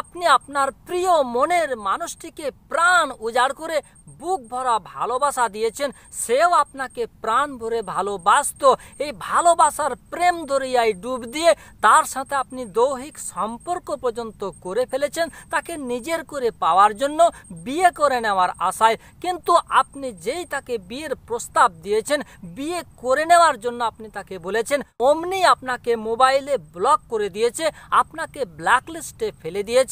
আপনি আপনার প্রিয় মনের মানুষটিকে প্রাণ উজাড় করে বুক ভরা ভালোবাসা দিয়েছেন, সেও আপনাকে প্রাণ ভরে ভালোবাসত। এই ভালোবাসার প্রেম দরিয়ায় ডুব দিয়ে তার সাথে আপনি দৈহিক সম্পর্ক পর্যন্ত করে ফেলেছেন, তাকে নিজের করে পাওয়ার জন্য বিয়ে করে নেওয়ার আশায়। কিন্তু আপনি যেই তাকে বিয়ের প্রস্তাব দিয়েছেন, বিয়ে করে নেওয়ার জন্য আপনি তাকে বলেছেন, অমনি আপনাকে মোবাইলে ব্লক করে দিয়েছে, আপনাকে ব্ল্যাকলিস্টে ফেলে দিয়েছে।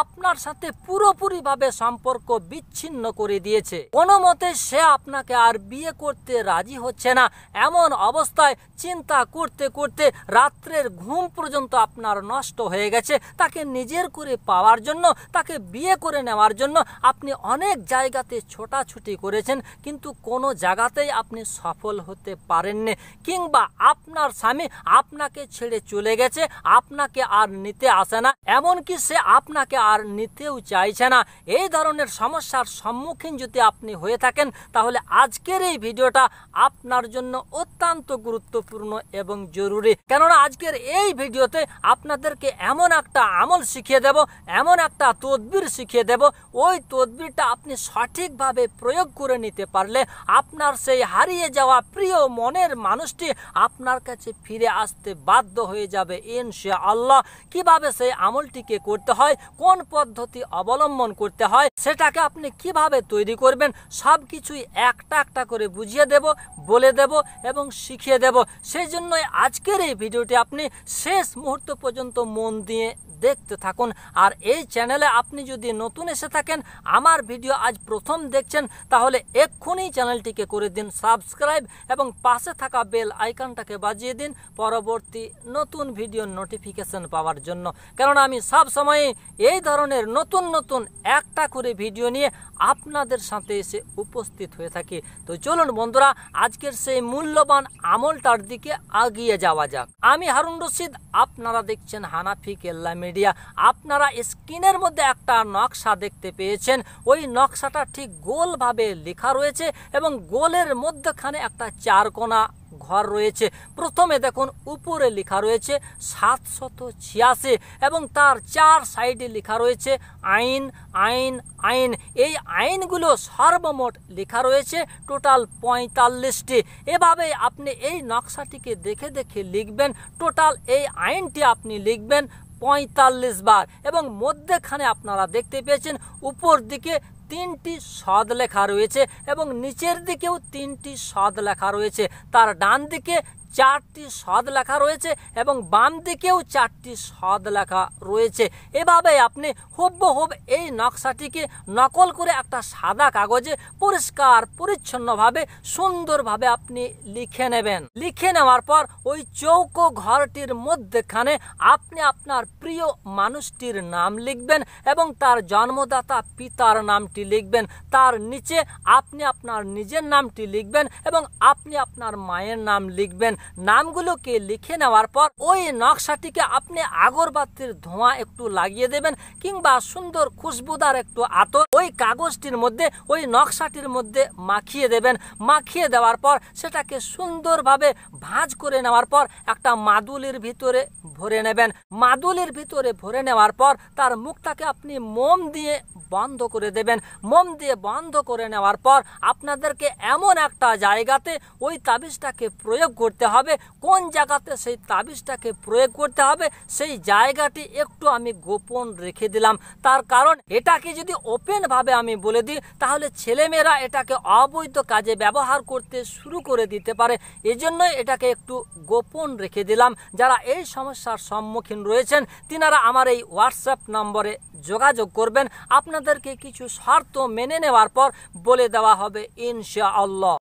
আপনার সাথে পুরোপুরিভাবে সম্পর্ক বিচ্ছিন্ন করে দিয়েছে। কোনো মতে সে আপনাকে আর বিয়ে করতে রাজি হচ্ছে না। এমন অবস্থায় চিন্তা করতে করতে রাত্রের ঘুম পর্যন্ত আপনার নষ্ট হয়ে গেছে। তাকে নিজের করে পাওয়ার জন্য, তাকে বিয়ে করে নেওয়ার জন্য আপনি অনেক জায়গাতে ছোটাছুটি করেছেন, কিন্তু কোনো জায়গাতেই আপনি সফল হতে পারেননি। কিংবা আপনার স্বামী আপনাকে ছেড়ে চলে গেছে, আপনাকে আর নিতে আসে না। এমনকি সে আপনাকে আর নিতেও চাইছে না। এই ধরনের সমস্যার সম্মুখীন যদি আপনি হয়ে থাকেন, তাহলে আজকের এই ভিডিওটা আপনার জন্য অত্যন্ত গুরুত্বপূর্ণ এবং জরুরি। কেননা আজকের এই ভিডিওতে আপনাদেরকে এমন একটা আমল শিখিয়ে দেব, এমন একটা তদবির শিখিয়ে দেব। ওই তদবিরটা আপনি সঠিকভাবে প্রয়োগ করে নিতে পারলে আপনার সেই হারিয়ে যাওয়া প্রিয় মনের মানুষটি আপনার কাছে ফিরে আসতে বাধ্য হয়ে যাবে ইনশা আল্লাহ কীভাবে সেই আমলটিকে করতে হয়? কোন পদ্ধতি অবলম্বন করতে হয়, সেটাকে আপনি কীভাবে তৈরি করবেন সব কিছুই একটা একটা করে বুঝিয়ে দেব, বলে দেব এবং শিখিয়ে দেব। সেই জন্যই আজকের এই ভিডিওটি আপনি শেষ মুহূর্ত পর্যন্ত মন দিয়ে দেখতে থাকুন। আর এই চ্যানেলে আপনি যদি নতুন এসে থাকেন, আমার ভিডিও আজ প্রথম দেখছেন, তাহলে এক্ষুনি চ্যানেলটিকে করে দিন, সাবস্ক্রাইব এবং পাশে থাকা বেল আইকনটাকে বাজিয়ে দিন পরবর্তী নতুন ভিডিওর নোটিফিকেশন পাওয়ার জন্য। কারণ আমি সব সময় এই ধরনের নতুন নতুন একটা করে ভিডিও নিয়ে আপনাদের সাথে এসে উপস্থিত হয়ে থাকি। তো চলুন বন্ধুরা, আজকের সেই মূল্যবান আমলটার দিকে আগিয়ে যাওয়া যাক। আমি হারুন রশিদ, আপনারা দেখছেন হানাফি কেল্লা মিডিয়া আপনারা স্ক্রিনের মধ্যে একটা নকশা দেখতে পেয়েছেন। ওই নকশাটা ঠিক গোলভাবে লেখা রয়েছে এবং গোলের মধ্যখানে একটা চারকোনা ঘর রয়েছে। প্রথমে দেখুন, উপরে লেখা রয়েছে সাতশত ছিয়াশি এবং তার চার সাইডে লেখা রয়েছে আইন আইন আইন। এই আইনগুলো সর্বমোট লেখা রয়েছে, টোটাল পঁয়তাল্লিশটি। এভাবে আপনি এই নকশাটিকে দেখে দেখে লিখবেন, টোটাল এই আইনটি আপনি লিখবেন। পঁয়তাল্লিশ বার এবং মধ্যেখানে আপনারা দেখতে পেয়েছেন উপর দিকে তিনটি সদ লেখা রয়েছে এবং নিচের দিকেও তিনটি সদ লেখা রয়েছে। তার ডান দিকে চারটি সদ লেখা রয়েছে এবং বাম দিকেও চারটি সদ লেখা রয়েছে। এভাবে আপনি হুবহুব এই নকশাটিকে নকল করে একটা সাদা কাগজে পরিষ্কার, পরিচ্ছন্নভাবে, সুন্দরভাবে আপনি লিখে নেবেন। লিখে নেওয়ার পর ওই চৌকো ঘরটির মধ্যেখানে আপনি আপনার প্রিয় মানুষটির নাম লিখবেন এবং তার জন্মদাতা পিতার নামটি লিখবেন। তার নিচে আপনি আপনার নিজের নামটি লিখবেন এবং আপনি আপনার মায়ের নাম লিখবেন। নামগুলোকে লিখে নেওয়ার পর ওই নকশাটিকে আপনি আগরবাতির ধোঁয়া একটু লাগিয়ে দেবেন কিংবা সুন্দর খুশবুদার একটু আতর ওই কাগজটির মধ্যে, ওই নকশাটির মধ্যে মাখিয়ে দেবেন। মাখিয়ে দেওয়ার পর সেটাকে সুন্দরভাবে ভাঁজ করে নেওয়ার পর একটা মাদুলির ভিতরে ভরে নেবেন। মাদুলির ভিতরে ভরে নেওয়ার পর তার মুখটাকে আপনি মোম দিয়ে বন্ধ করে দেবেন। মোম দিয়ে বন্ধ করে নেওয়ার পর আপনাদেরকে এমন একটা জায়গাতে ওই তাবিজটাকে প্রয়োগ করতে কোন জায়গাতে সেই তাবিজটাকে প্রয়োগ করতে হবে, সেই জায়গাটি একটু আমি গোপন রেখে দিলাম। তার কারণ এটাকে যদি ওপেনভাবে আমি বলে দিই, তাহলে ছেলেমেয়েরা এটাকে অবৈধ কাজে ব্যবহার করতে শুরু করে দিতে পারে। এজন্যই এটাকে একটু গোপন রেখে দিলাম। যারা এই সমস্যার সম্মুখীন রয়েছেন, তিনারা আমার এই হোয়াটসঅ্যাপ নম্বরে যোগাযোগ করবেন। আপনাদেরকে কিছু শর্ত মেনে নেওয়ার পর বলে দেওয়া হবে ইনশা আল্লাহ